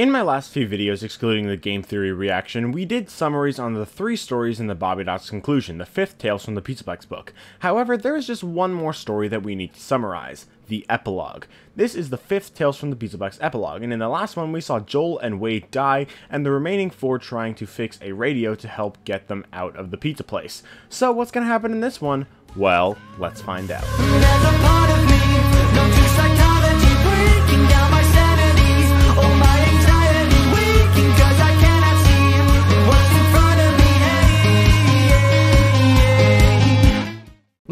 In my last few videos, excluding the game theory reaction, we did summaries on the three stories in the Bobbiedots conclusion, the fifth Tales from the Pizzaplex book. However, there is just one more story that we need to summarize, the epilogue. This is the fifth Tales from the Pizzaplex epilogue, and in the last one we saw Joel and Wade die, and the remaining four trying to fix a radio to help get them out of the pizza place. So what's gonna happen in this one? Well, let's find out.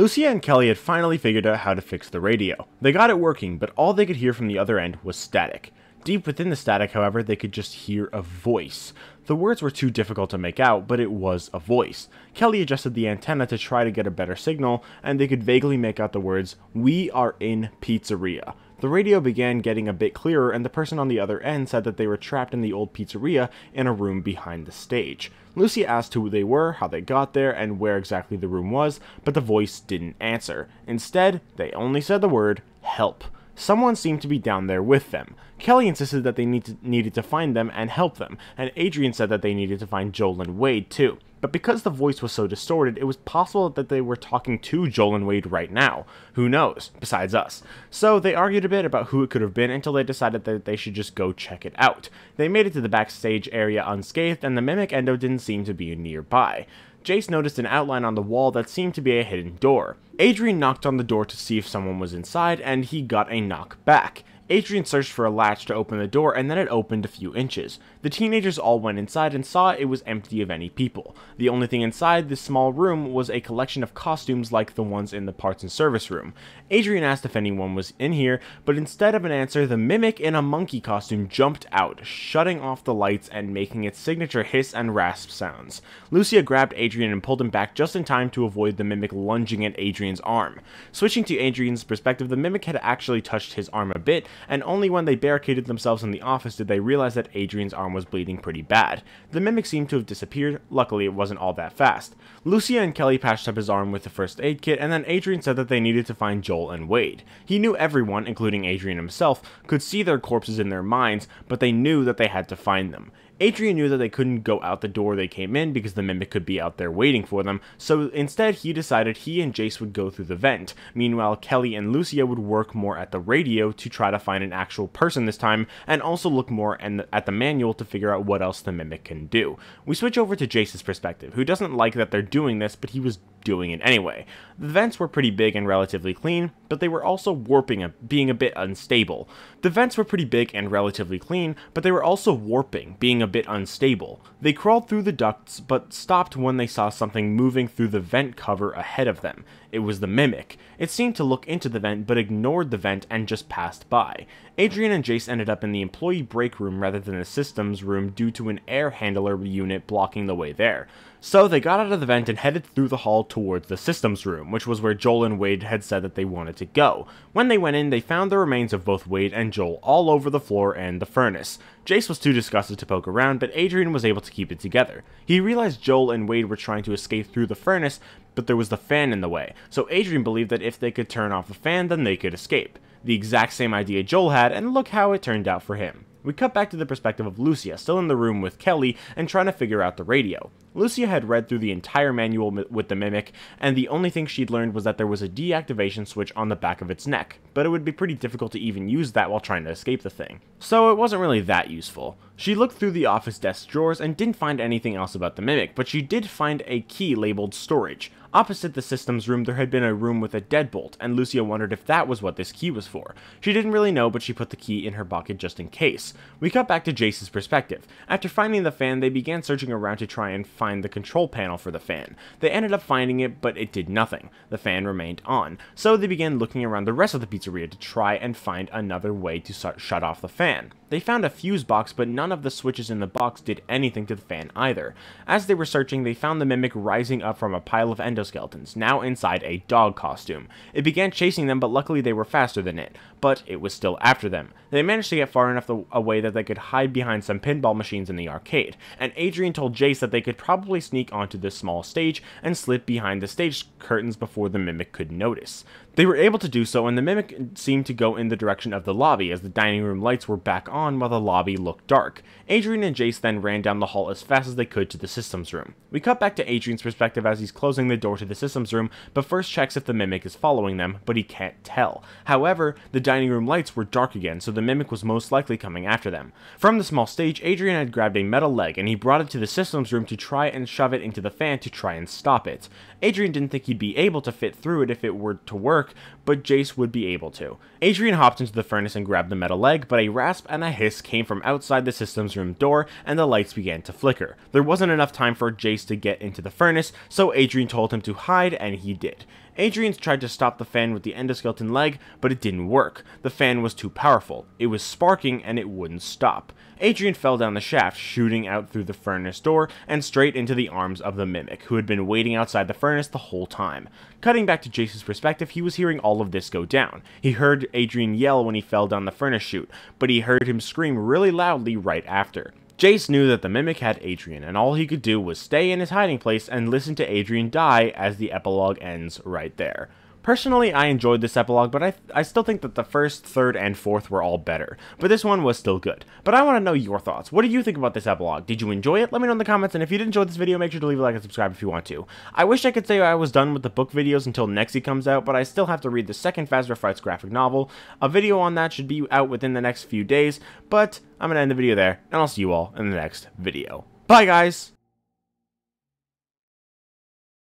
Lucia and Kelly had finally figured out how to fix the radio. They got it working, but all they could hear from the other end was static. Deep within the static, however, they could just hear a voice. The words were too difficult to make out, but it was a voice. Kelly adjusted the antenna to try to get a better signal, and they could vaguely make out the words, We are in pizzeria. The radio began getting a bit clearer, and the person on the other end said that they were trapped in the old pizzeria in a room behind the stage. Lucy asked who they were, how they got there, and where exactly the room was, but the voice didn't answer. Instead, they only said the word, help. Someone seemed to be down there with them. Kelly insisted that they need to, needed to find them and help them, and Adrian said that they needed to find Joel and Wade too. But because the voice was so distorted, it was possible that they were talking to Joel and Wade right now. Who knows, besides us. So they argued a bit about who it could have been until they decided that they should just go check it out. They made it to the backstage area unscathed, and the Mimic Endo didn't seem to be nearby. Jace noticed an outline on the wall that seemed to be a hidden door. Adrian knocked on the door to see if someone was inside, and he got a knock back. Adrian searched for a latch to open the door, and then it opened a few inches. The teenagers all went inside and saw it was empty of any people. The only thing inside this small room was a collection of costumes like the ones in the parts and service room. Adrian asked if anyone was in here, but instead of an answer, the mimic in a monkey costume jumped out, shutting off the lights and making its signature hiss and rasp sounds. Lucia grabbed Adrian and pulled him back just in time to avoid the mimic lunging at Adrian's arm. Switching to Adrian's perspective, the mimic had actually touched his arm a bit, and only when they barricaded themselves in the office did they realize that Adrian's arm was bleeding pretty bad. The mimic seemed to have disappeared, luckily it wasn't all that fast. Lucia and Kelly patched up his arm with the first aid kit, and then Adrian said that they needed to find Joel and Wade. He knew everyone, including Adrian himself, could see their corpses in their minds, but they knew that they had to find them. Adrian knew that they couldn't go out the door they came in because the Mimic could be out there waiting for them, so instead he decided he and Jace would go through the vent. Meanwhile, Kelly and Lucia would work more at the radio to try to find an actual person this time, and also look more at the manual to figure out what else the Mimic can do. We switch over to Jace's perspective, who doesn't like that they're doing this, but he was doing it anyway. The vents were pretty big and relatively clean, but they were also warping, and being a bit unstable. The vents were pretty big and relatively clean, but they were also warping, being a bit unstable. They crawled through the ducts, but stopped when they saw something moving through the vent cover ahead of them. It was the Mimic. It seemed to look into the vent, but ignored the vent and just passed by. Adrian and Jace ended up in the employee break room rather than the systems room due to an air handler unit blocking the way there. So they got out of the vent and headed through the hall towards the systems room, which was where Joel and Wade had said that they wanted to go. When they went in, they found the remains of both Wade and Joel all over the floor and the furnace. Jace was too disgusted to poke around, but Adrian was able to keep it together. He realized Joel and Wade were trying to escape through the furnace, but there was the fan in the way, so Adrian believed that if they could turn off the fan, then they could escape. The exact same idea Joel had, and look how it turned out for him. We cut back to the perspective of Lucia, still in the room with Kelly, and trying to figure out the radio. Lucia had read through the entire manual with the Mimic, and the only thing she'd learned was that there was a deactivation switch on the back of its neck, but it would be pretty difficult to even use that while trying to escape the thing. So it wasn't really that useful. She looked through the office desk drawers and didn't find anything else about the Mimic, but she did find a key labeled storage. Opposite the systems room, there had been a room with a deadbolt, and Lucia wondered if that was what this key was for. She didn't really know, but she put the key in her pocket just in case. We cut back to Jace's perspective. After finding the fan, they began searching around to try and find the control panel for the fan. They ended up finding it, but it did nothing. The fan remained on. So they began looking around the rest of the pizzeria to try and find another way to shut off the fan. They found a fuse box, but none of the switches in the box did anything to the fan either. As they were searching, they found the Mimic rising up from a pile of endoskeletons, now inside a dog costume. It began chasing them, but luckily they were faster than it, but it was still after them. They managed to get far enough away that they could hide behind some pinball machines in the arcade, and Adrian told Jace that they could probably sneak onto this small stage and slip behind the stage curtains before the Mimic could notice. They were able to do so, and the Mimic seemed to go in the direction of the lobby, as the dining room lights were back on while the lobby looked dark. Adrian and Jace then ran down the hall as fast as they could to the systems room. We cut back to Adrian's perspective as he's closing the door to the systems room, but first checks if the Mimic is following them, but he can't tell. However, the dining room lights were dark again, so the Mimic was most likely coming after them. From the small stage, Adrian had grabbed a metal leg, and he brought it to the systems room to try and shove it into the fan to try and stop it. Adrian didn't think he'd be able to fit through it if it were to work, but Jace would be able to. Adrian hopped into the furnace and grabbed the metal leg, but a rasp and a hiss came from outside the systems room door, and the lights began to flicker. There wasn't enough time for Jace to get into the furnace, so Adrian told him to hide, and he did. Adrian tried to stop the fan with the endoskeleton leg, but it didn't work. The fan was too powerful. It was sparking and it wouldn't stop. Adrian fell down the shaft, shooting out through the furnace door and straight into the arms of the Mimic, who had been waiting outside the furnace the whole time. Cutting back to Jace's perspective, he was hearing all of this go down. He heard Adrian yell when he fell down the furnace chute, but he heard him scream really loudly right after. Jace knew that the Mimic had Adrian, and all he could do was stay in his hiding place and listen to Adrian die as the epilogue ends right there. Personally, I enjoyed this epilogue, but I, I still think that the first, third, and fourth were all better. But this one was still good. But I want to know your thoughts. What do you think about this epilogue? Did you enjoy it? Let me know in the comments, and if you did enjoy this video, make sure to leave a like and subscribe if you want to. I wish I could say I was done with the book videos until Nexie comes out, but I still have to read the second Fazbear Frights graphic novel. A video on that should be out within the next few days, but I'm going to end the video there, and I'll see you all in the next video. Bye, guys!